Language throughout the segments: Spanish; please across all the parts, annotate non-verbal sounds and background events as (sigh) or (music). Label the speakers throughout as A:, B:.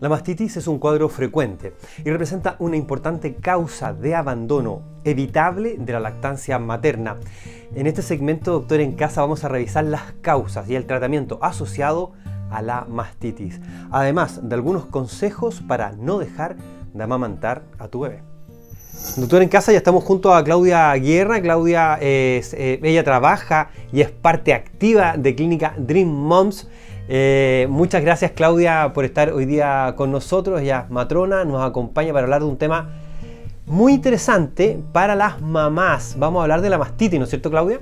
A: La mastitis es un cuadro frecuente y representa una importante causa de abandono evitable de la lactancia materna. En este segmento, doctor en casa, vamos a revisar las causas y el tratamiento asociado a la mastitis, además de algunos consejos para no dejar de amamantar a tu bebé. Doctor en casa, ya estamos junto a Claudia Guerra. Claudia, es, eh, ella trabaja y es parte activa de Clínica Dream Moms. Eh, muchas gracias Claudia por estar hoy día con nosotros. Ella matrona, nos acompaña para hablar de un tema muy interesante para las mamás. Vamos a hablar de la mastitis, ¿no es cierto Claudia?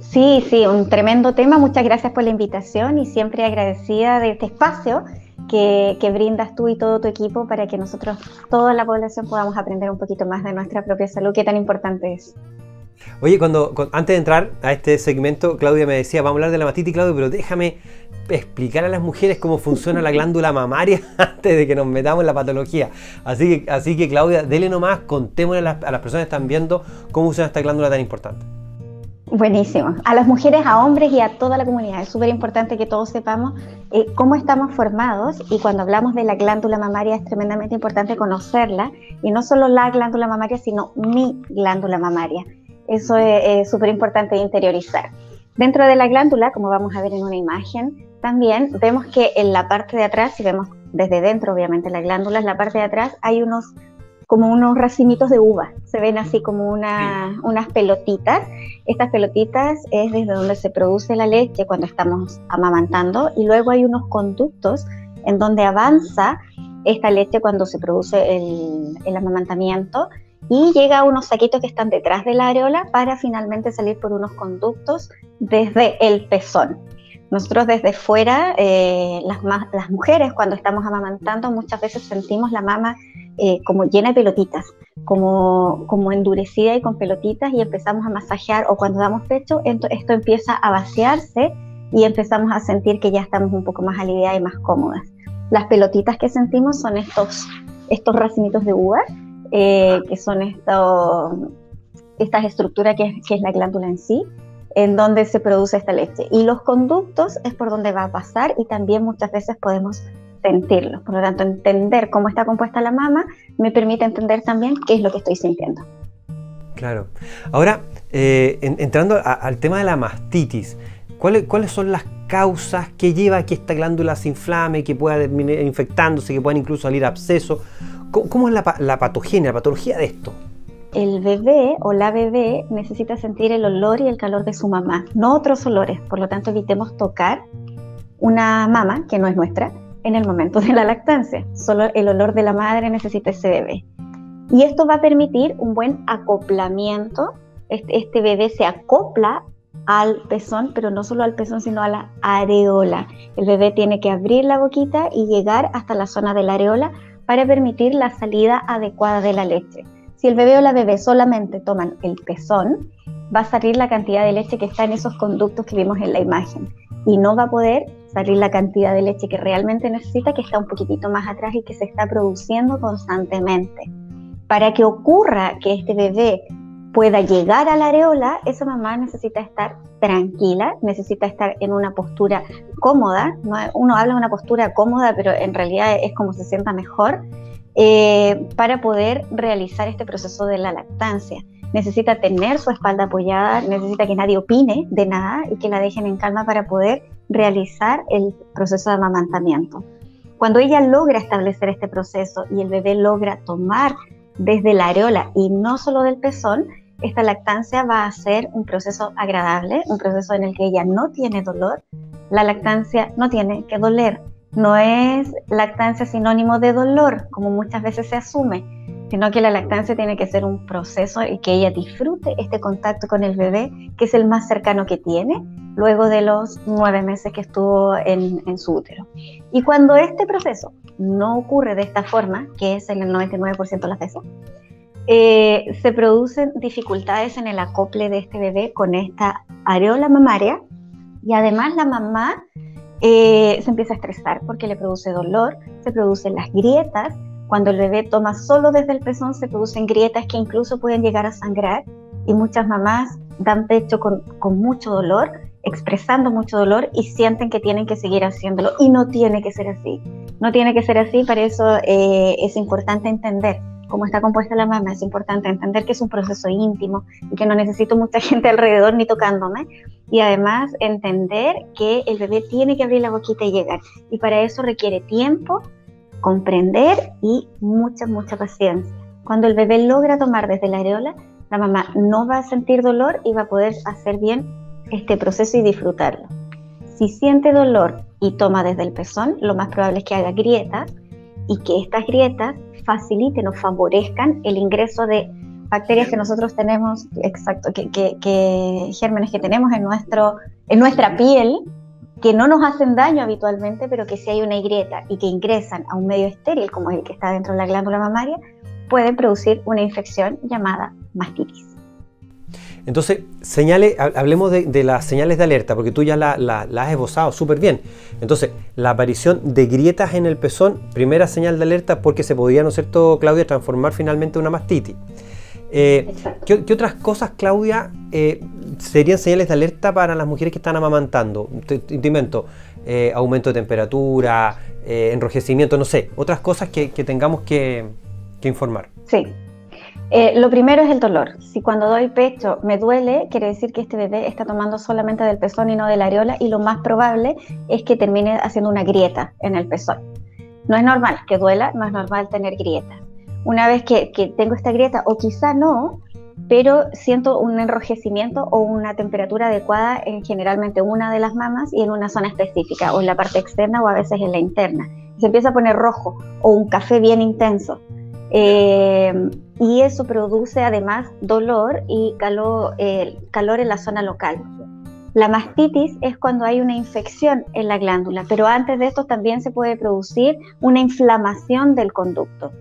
B: Sí, sí, un tremendo tema. Muchas gracias por la invitación y siempre agradecida de este espacio que, que, brindas tú y todo tu equipo para que nosotros, toda la población, podamos aprender un poquito más de nuestra propia salud, que tan importante es.
A: Oye, cuando, antes de entrar a este segmento, Claudia me decía, vamos a hablar de la mastitis, Claudia, pero déjame explicar a las mujeres cómo funciona la glándula mamaria (laughs) antes de que nos metamos en la patología. Así que, así que Claudia, dele nomás, contémosle a las, a las personas que están viendo cómo funciona esta glándula tan importante.
B: Buenísimo. A las mujeres, a hombres y a toda la comunidad. Es súper importante que todos sepamos eh, cómo estamos formados y cuando hablamos de la glándula mamaria es tremendamente importante conocerla y no solo la glándula mamaria, sino mi glándula mamaria. Eso es súper importante interiorizar. Dentro de la glándula, como vamos a ver en una imagen, también vemos que en la parte de atrás, si vemos desde dentro, obviamente la glándula, en la parte de atrás hay unos como unos racimitos de uva, se ven así como una, unas pelotitas. Estas pelotitas es desde donde se produce la leche cuando estamos amamantando y luego hay unos conductos en donde avanza esta leche cuando se produce el, el amamantamiento y llega a unos saquitos que están detrás de la areola para finalmente salir por unos conductos desde el pezón. Nosotros desde fuera, eh, las, las, mujeres cuando estamos amamantando muchas veces sentimos la mama eh, como llena de pelotitas, como, como endurecida y con pelotitas y empezamos a masajear o cuando damos pecho esto, esto empieza a vaciarse y empezamos a sentir que ya estamos un poco más aliviadas y más cómodas. Las pelotitas que sentimos son estos, estos racimitos de uva, eh, que son estas estructuras que, es la glándula en sí, en donde se produce esta leche. Y los conductos es por donde va a pasar y también muchas veces podemos sentirlo. Por lo tanto, entender cómo está compuesta la mama me permite entender también qué es lo que estoy sintiendo.
A: Claro. Ahora, eh, entrando al tema de la mastitis, ¿cuáles, ¿cuáles son las causas que lleva a que esta glándula se inflame, que pueda infectándose, que puedan incluso salir abscesos? ¿Cómo, ¿Cómo, es la, la patogenia, la patología de esto?
B: el bebé o la bebé necesita sentir el olor y el calor de su mamá, no otros olores. Por lo tanto, evitemos tocar una mama que no es nuestra en el momento de la lactancia. Solo el olor de la madre necesita ese bebé. Y esto va a permitir un buen acoplamiento. Este, este bebé se acopla al pezón, pero no solo al pezón, sino a la areola. El bebé tiene que abrir la boquita y llegar hasta la zona de la areola para permitir la salida adecuada de la leche. Si el bebé o la bebé solamente toman el pezón, va a salir la cantidad de leche que está en esos conductos que vimos en la imagen y no va a poder salir la cantidad de leche que realmente necesita, que está un poquitito más atrás y que se está produciendo constantemente. Para que ocurra que este bebé pueda llegar a la areola, esa mamá necesita estar tranquila, necesita estar en una postura cómoda. Uno habla de una postura cómoda, pero en realidad es como se sienta mejor eh, para poder realizar este proceso de la lactancia. Necesita tener su espalda apoyada, necesita que nadie opine de nada y que la dejen en calma para poder realizar el proceso de amamantamiento. Cuando ella logra establecer este proceso y el bebé logra tomar desde la areola y no solo del pezón, esta lactancia va a ser un proceso agradable, un proceso en el que ella no tiene dolor. La lactancia no tiene que doler. No es lactancia sinónimo de dolor, como muchas veces se asume, sino que la lactancia tiene que ser un proceso y que ella disfrute este contacto con el bebé, que es el más cercano que tiene, luego de los nueve meses que estuvo en, su útero. Y cuando este proceso no ocurre de esta forma, que es en el 99% de las veces, eh, se producen dificultades en el acople de este bebé con esta areola mamaria y además la mamá eh, se empieza a estresar porque le produce dolor, se producen las grietas. Cuando el bebé toma solo desde el pezón, se producen grietas que incluso pueden llegar a sangrar y muchas mamás dan pecho con, mucho dolor, expresando mucho dolor y sienten que tienen que seguir haciéndolo y no tiene que ser así. No tiene que ser así, para eso eh, es importante entender cómo está compuesta la mama, es importante entender que es un proceso íntimo y que no necesito mucha (laughs) gente alrededor ni tocándome. Y además entender que el bebé tiene que abrir la boquita y llegar. Y para eso requiere tiempo, comprender y mucha, mucha paciencia. Cuando el bebé logra tomar desde la areola, la mamá no va a sentir dolor y va a poder hacer bien este proceso y disfrutarlo. Si siente dolor y toma desde el pezón, lo más probable es que haga grietas y que estas grietas faciliten o favorezcan el ingreso de bacterias que nosotros tenemos, exacto, que, gérmenes que tenemos en, nuestro, en nuestra piel, que no nos hacen daño habitualmente, pero que si hay una grieta y que ingresan a un medio estéril, como el que está dentro de la glándula mamaria, pueden producir una infección llamada mastitis.
A: Entonces, señales, hablemos de, las señales de alerta, porque tú ya las la, has esbozado súper bien. Entonces, la aparición de grietas en el pezón, primera señal de alerta, porque se podría, ¿no es cierto, Claudia, transformar finalmente en una mastitis. Eh, ¿qué, otras cosas, Claudia, eh, serían señales de alerta para las mujeres que están amamantando? Te, invento, eh, aumento de temperatura, enrojecimiento, no sé, otras cosas que, tengamos que, que informar.
B: Sí, eh, lo primero es el dolor. Si cuando doy pecho me duele, quiere decir que este bebé está tomando solamente del pezón y no de la areola y lo más probable es que termine haciendo una grieta en el pezón. No es normal que duela, no es normal tener grietas. Una vez que, tengo esta grieta, o quizá no, pero siento un enrojecimiento o una temperatura adecuada en generalmente una de las mamas y en una zona específica, o en la parte externa o a veces en la interna. Se empieza a poner rojo o un café bien intenso. Eh, y eso produce además dolor y calor, calor en la zona local. La mastitis es cuando hay una infección en la glándula, pero antes de esto también se puede producir una inflamación del conducto,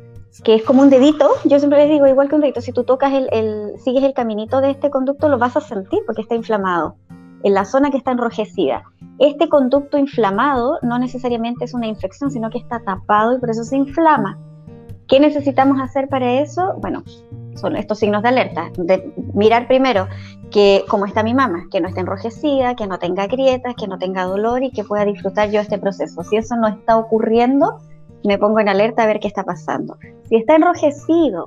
B: que es como un dedito. Yo siempre les digo, igual que un dedito, si tú tocas el, sigues el caminito de este conducto, lo vas a sentir porque está inflamado, en la zona que está enrojecida. Este conducto inflamado no necesariamente es una infección, sino que está tapado y por eso se inflama. ¿Qué necesitamos hacer para eso? Bueno, son estos signos de alerta. Mirar primero que cómo está mi mamá, que no esté enrojecida, que no tenga grietas, que no tenga dolor y que pueda disfrutar yo este proceso. Si eso no está ocurriendo, me pongo en alerta a ver qué está pasando. Si está enrojecido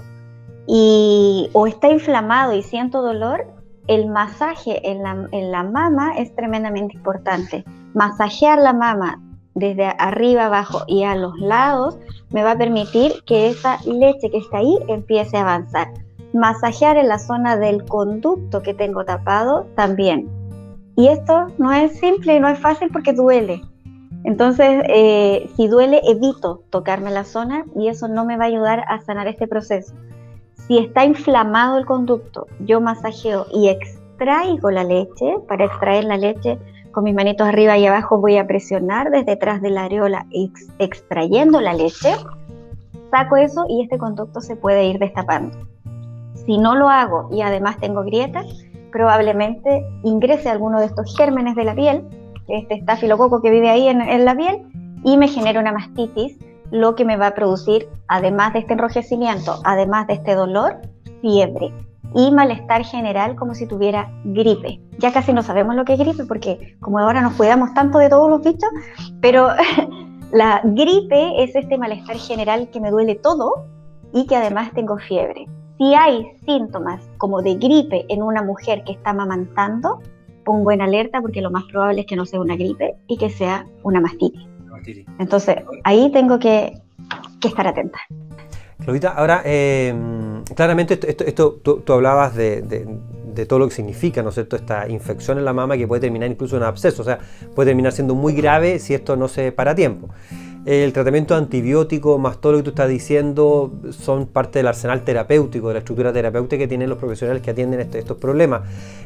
B: y, o está inflamado y siento dolor, el masaje en la, en la mama es tremendamente importante. Masajear la mama desde arriba, abajo y a los lados, me va a permitir que esa leche que está ahí empiece a avanzar. Masajear en la zona del conducto que tengo tapado también. Y esto no es simple y no es fácil porque duele. Entonces, eh, si duele, evito tocarme la zona y eso no me va a ayudar a sanar este proceso. Si está inflamado el conducto, yo masajeo y extraigo la leche. Para extraer la leche con mis manitos arriba y abajo voy a presionar desde detrás de la areola extrayendo la leche. Saco eso y este conducto se puede ir destapando. Si no lo hago y además tengo grietas, probablemente ingrese alguno de estos gérmenes de la piel, este estafilococo que vive ahí en, en la piel, y me genere una mastitis, lo que me va a producir, además de este enrojecimiento, además de este dolor, fiebre y malestar general como si tuviera gripe. Ya casi no sabemos lo que es gripe porque como ahora nos cuidamos tanto de todos los bichos, pero (laughs) la gripe es este malestar general que me duele todo y que además tengo fiebre. Si hay síntomas como de gripe en una mujer que está amamantando, pongo en alerta porque lo más probable es que no sea una gripe y que sea una mastitis. Entonces, ahí tengo que, que estar atenta.
A: Claudita, ahora, eh, claramente esto, tú, hablabas de, todo lo que significa, ¿no es cierto?, esta infección en la mama que puede terminar incluso en absceso, o sea, puede terminar siendo muy grave si esto no se para a tiempo. El tratamiento antibiótico, más todo lo que tú estás diciendo, son parte del arsenal terapéutico, de la estructura terapéutica que tienen los profesionales que atienden este, estos problemas.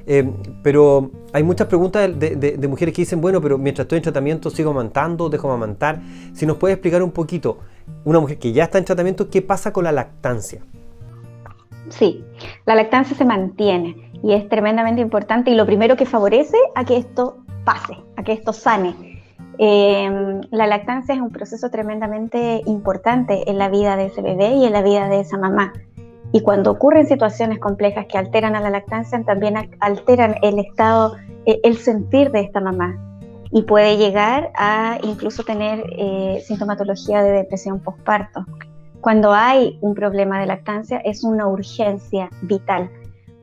A: Eh, pero hay muchas preguntas de, mujeres que dicen, bueno, pero mientras estoy en tratamiento sigo amantando, dejo de amantar. Si nos puedes explicar un poquito, una mujer que ya está en tratamiento, ¿qué pasa con la lactancia?
B: Sí, la lactancia se mantiene y es tremendamente importante y lo primero que favorece a que esto pase, a que esto sane. Em, la lactancia es un proceso tremendamente importante en la vida de ese bebé y en la vida de esa mamá. Y cuando ocurren situaciones complejas que alteran a la lactancia, también alteran el estado, e, el sentir de esta mamá. y puede llegar a incluso tener eh, sintomatología de depresión postparto. Cuando hay un problema de lactancia es una urgencia vital.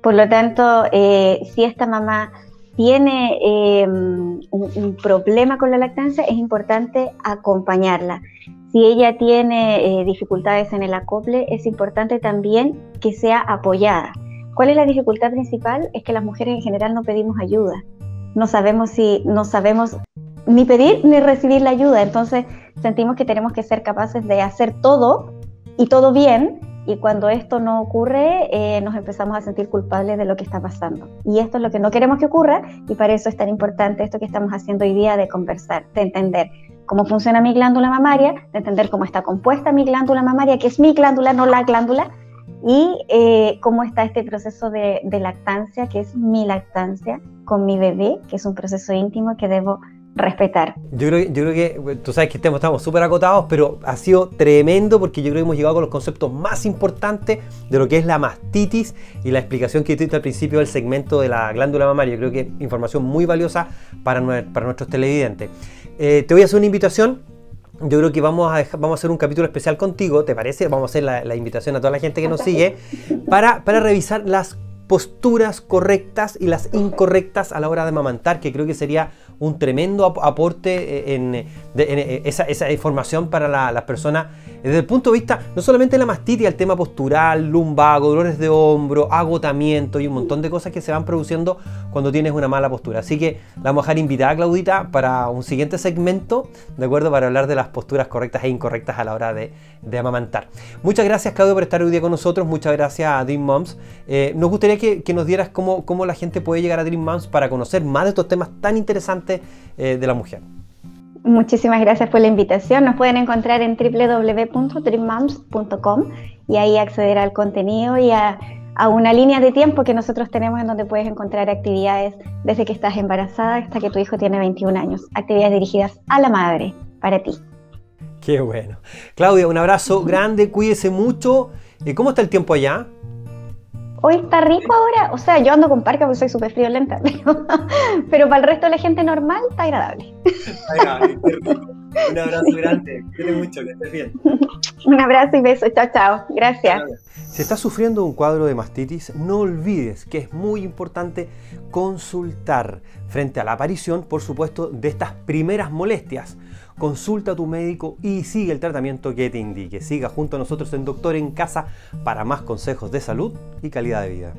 B: Por lo tanto, eh, si esta mamá tiene em, un, problema con la lactancia, es importante acompañarla. Si ella tiene eh, dificultades en el acople, es importante también que sea apoyada. ¿Cuál es la dificultad principal? Es que las mujeres en general no pedimos ayuda. No sabemos si no sabemos ni pedir ni recibir la ayuda. Entonces sentimos que tenemos que ser capaces de hacer todo y todo bien y cuando esto no ocurre eh, nos empezamos a sentir culpables de lo que está pasando. Y esto es lo que no queremos que ocurra y para eso es tan importante esto que estamos haciendo hoy día de conversar, de entender cómo funciona mi glándula mamaria, de entender cómo está compuesta mi glándula mamaria, que es mi glándula, no la glándula, y eh, cómo está este proceso de, de lactancia, que es mi lactancia, con mi bebé, que es un proceso íntimo que debo respetar.
A: Yo creo, yo creo que, tú sabes que estamos súper acotados, pero ha sido tremendo porque yo creo que hemos llegado con los conceptos más importantes de lo que es la mastitis y la explicación que hiciste al principio del segmento de la glándula mamaria. Yo creo que información muy valiosa para, nuestros televidentes. Eh, te voy a hacer una invitación yo creo que vamos a, vamos a hacer un capítulo especial contigo, ¿te parece? Vamos a hacer la, la invitación a toda la gente que nos sigue para, para revisar las posturas correctas y las incorrectas a la hora de amamantar, que creo que sería un tremendo aporte eh, en, eh, esa, información para las personas desde el punto de vista no solamente de la mastitis, el tema postural, lumbago, dolores de hombro, agotamiento y un montón de cosas que se van produciendo cuando tienes una mala postura. Así que la vamos a dejar invitada, Claudita, para un siguiente segmento, ¿de acuerdo? Para hablar de las posturas correctas e incorrectas a la hora de, amamantar. Muchas gracias, Claudio, por estar hoy día con nosotros. Muchas gracias a Dream Moms. Eh, nos gustaría que, nos dieras cómo, cómo, la gente puede llegar a Dream Moms para conocer más de estos temas tan interesantes eh, de la mujer.
B: Muchísimas gracias por la invitación. Nos pueden encontrar en www.dreammoms.com y ahí acceder al contenido y a, una línea de tiempo que nosotros tenemos en donde puedes encontrar actividades desde que estás embarazada hasta que tu hijo tiene 21 años. Actividades dirigidas a la madre, para ti.
A: Qué bueno. Claudia, un abrazo grande, cuídese mucho. Eh, ¿Cómo está el tiempo allá?
B: Hoy está rico ahora, o sea, yo ando con parca porque soy súper friolenta, (laughs) pero, pero para el resto de la gente normal está agradable.
A: Un abrazo grande, quiere mucho, que estés bien. (laughs)
B: Un abrazo y beso, chao, chao, gracias.
A: Si estás sufriendo un cuadro de mastitis, no olvides que es muy importante consultar frente a la aparición, por supuesto, de estas primeras molestias consulta a tu médico y sigue el tratamiento que te indique. Siga junto a nosotros en Doctor en Casa para más consejos de salud y calidad de vida.